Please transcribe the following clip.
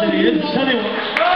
Serien, serien.